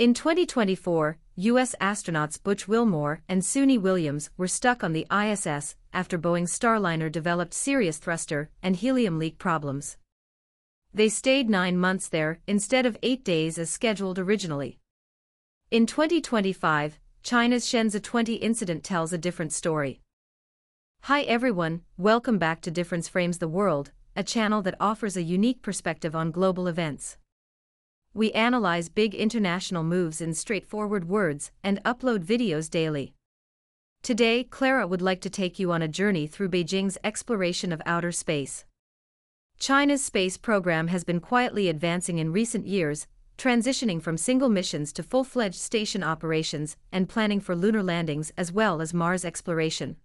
In 2024, U.S. astronauts Butch Wilmore and Suni Williams were stuck on the ISS after Boeing's Starliner developed serious thruster and helium leak problems. They stayed nine months there instead of eight days as scheduled originally. In 2025, China's Shenzhou 20 incident tells a different story. Hi everyone, welcome back to Difference Frames the World, a channel that offers a unique perspective on global events. We analyze big international moves in straightforward words and upload videos daily. Today, Clara would like to take you on a journey through Beijing's exploration of outer space. China's space program has been quietly advancing in recent years, transitioning from single missions to full fledged station operations and planning for lunar landings as well as Mars exploration.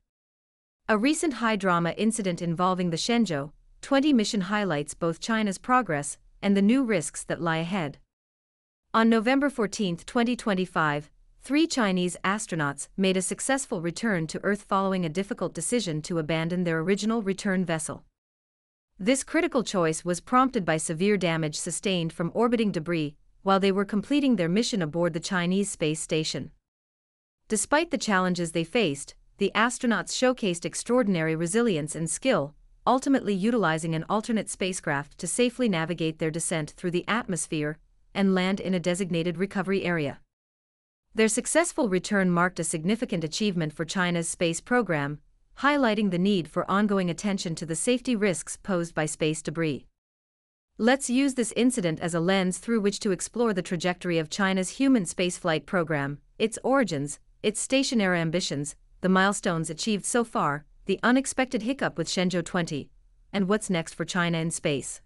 A recent high drama incident involving the Shenzhou 20 mission highlights both China's progress and the new risks that lie ahead. On November 14, 2025, three Chinese astronauts made a successful return to Earth following a difficult decision to abandon their original return vessel. This critical choice was prompted by severe damage sustained from orbiting debris while they were completing their mission aboard the Chinese space station. Despite the challenges they faced, the astronauts showcased extraordinary resilience and skill, ultimately utilizing an alternate spacecraft to safely navigate their descent through the atmosphere and land in a designated recovery area. Their successful return marked a significant achievement for China's space program, highlighting the need for ongoing attention to the safety risks posed by space debris. Let's use this incident as a lens through which to explore the trajectory of China's human spaceflight program, its origins, its station-era ambitions, the milestones achieved so far, the unexpected hiccup with Shenzhou 20, and what's next for China in space.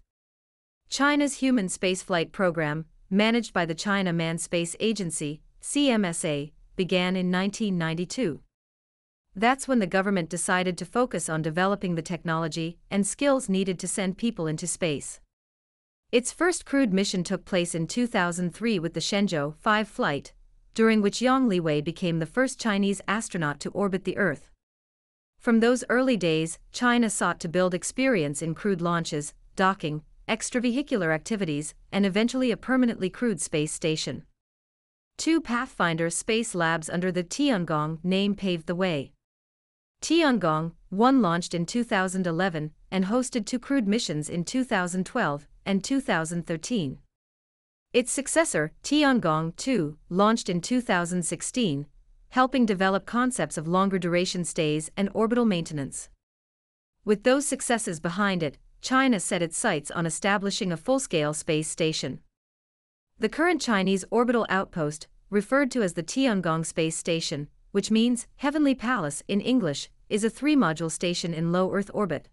China's human spaceflight program, managed by the China Manned Space Agency, CMSA, began in 1992. That's when the government decided to focus on developing the technology and skills needed to send people into space. Its first crewed mission took place in 2003 with the Shenzhou 5 flight, during which Yang Liwei became the first Chinese astronaut to orbit the Earth. From those early days, China sought to build experience in crewed launches, docking, extravehicular activities, and eventually a permanently crewed space station. Two Pathfinder space labs under the Tiangong name paved the way. Tiangong 1 launched in 2011 and hosted two crewed missions in 2012 and 2013. Its successor, Tiangong 2, launched in 2016 helping develop concepts of longer duration stays and orbital maintenance. With those successes behind it, China set its sights on establishing a full scale space station. The current Chinese orbital outpost, referred to as the Tiangong Space Station, which means Heavenly Palace in English, is a three module station in low Earth orbit.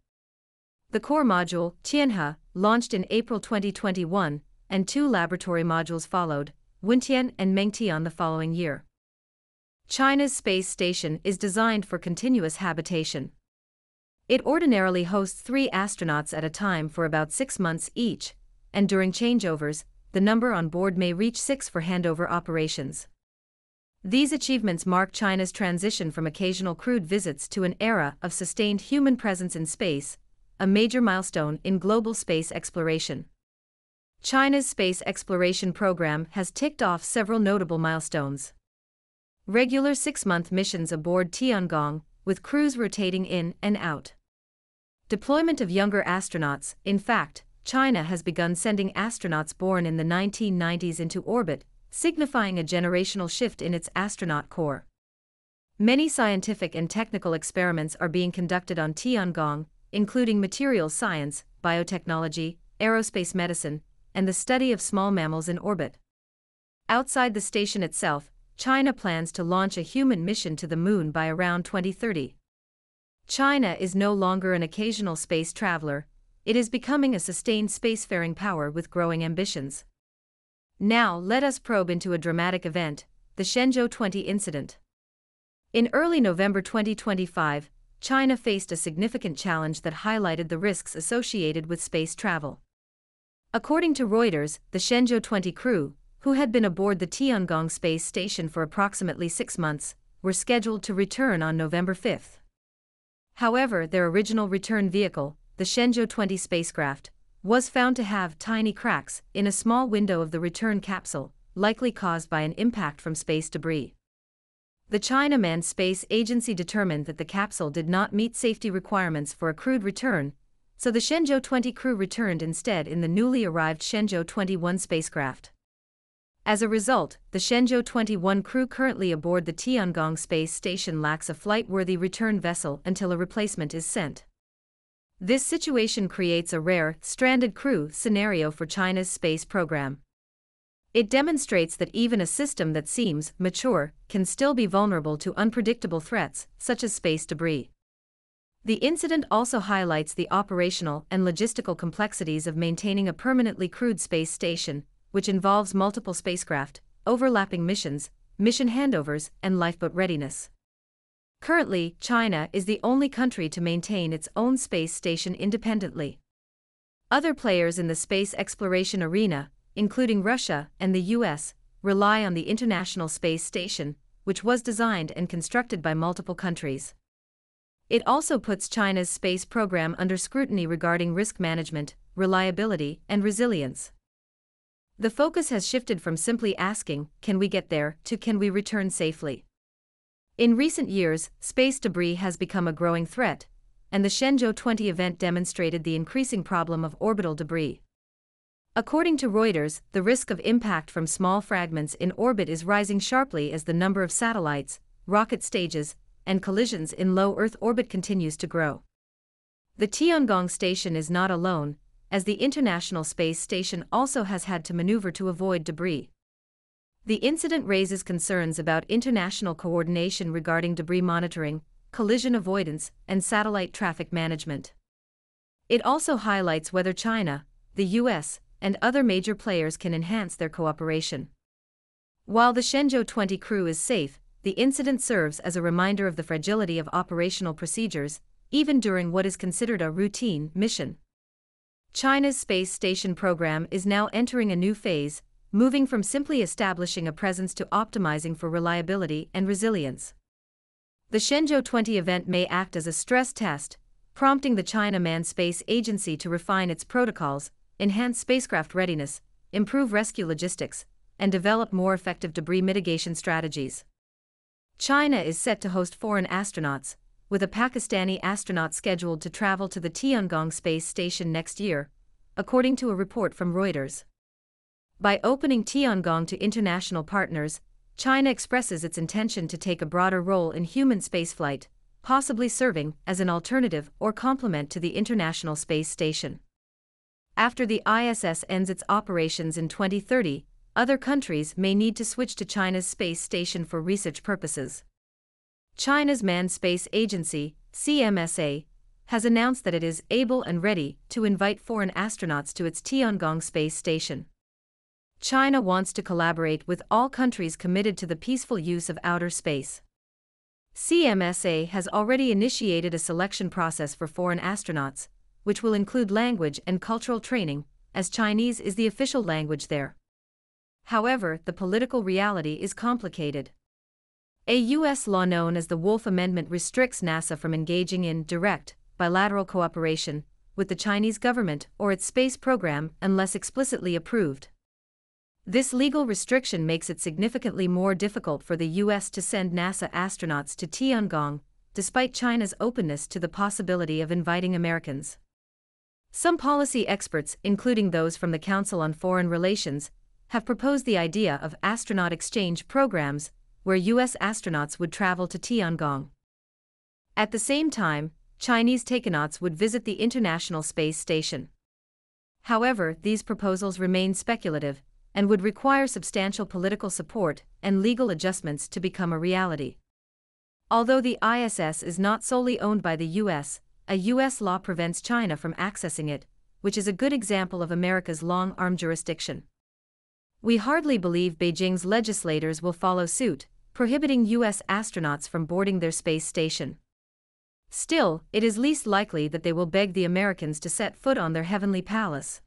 The core module, Tianhe, launched in April 2021, and two laboratory modules followed, Wentian and Mengtian the following year. China's space station is designed for continuous habitation. It ordinarily hosts three astronauts at a time for about six months each, and during changeovers, the number on board may reach six for handover operations. These achievements mark China's transition from occasional crewed visits to an era of sustained human presence in space, a major milestone in global space exploration. China's space exploration program has ticked off several notable milestones. Regular six month missions aboard Tiangong, with crews rotating in and out. Deployment of younger astronauts In fact, China has begun sending astronauts born in the 1990s into orbit, signifying a generational shift in its astronaut corps. Many scientific and technical experiments are being conducted on Tiangong, including materials science, biotechnology, aerospace medicine, and the study of small mammals in orbit. Outside the station itself, China plans to launch a human mission to the moon by around 2030. China is no longer an occasional space traveler, it is becoming a sustained spacefaring power with growing ambitions. Now, let us probe into a dramatic event the Shenzhou 20 incident. In early November 2025, China faced a significant challenge that highlighted the risks associated with space travel. According to Reuters, the Shenzhou 20 crew, who had been aboard the Tiangong space station for approximately six months, were scheduled to return on November 5. However, their original return vehicle, the Shenzhou 20 spacecraft, was found to have tiny cracks in a small window of the return capsule, likely caused by an impact from space debris. The China Manned Space Agency determined that the capsule did not meet safety requirements for a crewed return, so the Shenzhou 20 crew returned instead in the newly arrived Shenzhou 21 spacecraft. As a result, the Shenzhou 21 crew currently aboard the Tiangong space station lacks a flight-worthy return vessel until a replacement is sent. This situation creates a rare, stranded crew scenario for China's space program. It demonstrates that even a system that seems mature can still be vulnerable to unpredictable threats, such as space debris. The incident also highlights the operational and logistical complexities of maintaining a permanently crewed space station, which involves multiple spacecraft, overlapping missions, mission handovers, and lifeboat readiness. Currently, China is the only country to maintain its own space station independently. Other players in the space exploration arena, including Russia and the US, rely on the International Space Station, which was designed and constructed by multiple countries. It also puts China's space program under scrutiny regarding risk management, reliability, and resilience. The focus has shifted from simply asking, can we get there, to can we return safely? In recent years, space debris has become a growing threat, and the Shenzhou 20 event demonstrated the increasing problem of orbital debris. According to Reuters, the risk of impact from small fragments in orbit is rising sharply as the number of satellites, rocket stages, and collisions in low Earth orbit continues to grow. The Tiangong station is not alone, as the International Space Station also has had to maneuver to avoid debris. The incident raises concerns about international coordination regarding debris monitoring, collision avoidance, and satellite traffic management. It also highlights whether China, the US, and other major players can enhance their cooperation. While the Shenzhou 20 crew is safe, the incident serves as a reminder of the fragility of operational procedures, even during what is considered a routine mission. China's space station program is now entering a new phase, moving from simply establishing a presence to optimizing for reliability and resilience. The Shenzhou 20 event may act as a stress test, prompting the China Manned Space Agency to refine its protocols, enhance spacecraft readiness, improve rescue logistics, and develop more effective debris mitigation strategies. China is set to host foreign astronauts, with a Pakistani astronaut scheduled to travel to the Tiangong space station next year, according to a report from Reuters. By opening Tiangong to international partners, China expresses its intention to take a broader role in human spaceflight, possibly serving as an alternative or complement to the International Space Station. After the ISS ends its operations in 2030, other countries may need to switch to China's space station for research purposes. China's Manned Space Agency, CMSA, has announced that it is able and ready to invite foreign astronauts to its Tiangong space station. China wants to collaborate with all countries committed to the peaceful use of outer space. CMSA has already initiated a selection process for foreign astronauts, which will include language and cultural training, as Chinese is the official language there. However, the political reality is complicated. A U.S. law known as the Wolf Amendment restricts NASA from engaging in direct, bilateral cooperation with the Chinese government or its space program unless explicitly approved. This legal restriction makes it significantly more difficult for the U.S. to send NASA astronauts to Tiangong, despite China's openness to the possibility of inviting Americans. Some policy experts, including those from the Council on Foreign Relations, have proposed the idea of astronaut exchange programs where U.S. astronauts would travel to Tiangong. At the same time, Chinese taikonauts would visit the International Space Station. However, these proposals remain speculative and would require substantial political support and legal adjustments to become a reality. Although the ISS is not solely owned by the U.S., a U.S. law prevents China from accessing it, which is a good example of America's long arm jurisdiction. We hardly believe Beijing's legislators will follow suit, prohibiting U.S. astronauts from boarding their space station. Still, it is least likely that they will beg the Americans to set foot on their heavenly palace.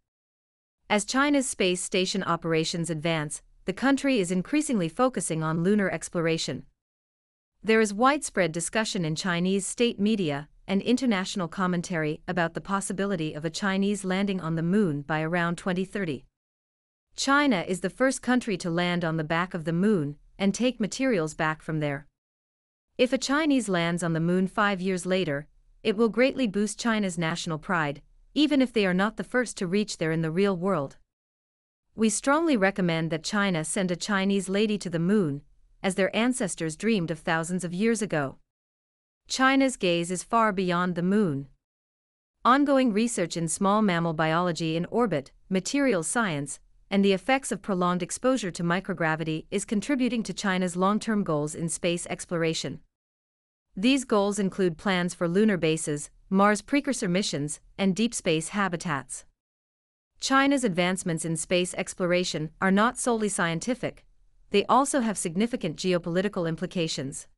As China's space station operations advance, the country is increasingly focusing on lunar exploration. There is widespread discussion in Chinese state media and international commentary about the possibility of a Chinese landing on the moon by around 2030. China is the first country to land on the back of the moon and take materials back from there. If a Chinese lands on the moon five years later, it will greatly boost China's national pride, even if they are not the first to reach there in the real world. We strongly recommend that China send a Chinese lady to the moon, as their ancestors dreamed of thousands of years ago. China's gaze is far beyond the moon. Ongoing research in small mammal biology in orbit, materials science, and the effects of prolonged exposure to microgravity is contributing to China's long term goals in space exploration. These goals include plans for lunar bases, Mars precursor missions, and deep space habitats. China's advancements in space exploration are not solely scientific, they also have significant geopolitical implications.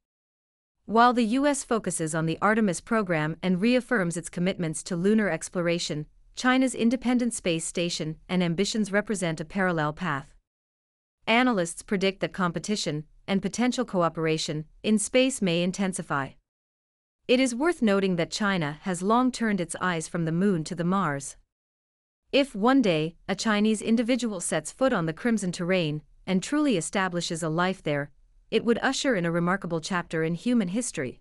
While the U.S. focuses on the Artemis program and reaffirms its commitments to lunar exploration, China's independent space station and ambitions represent a parallel path. Analysts predict that competition and potential cooperation in space may intensify. It is worth noting that China has long turned its eyes from the moon to the Mars. If one day a Chinese individual sets foot on the Crimson terrain and truly establishes a life there, it would usher in a remarkable chapter in human history.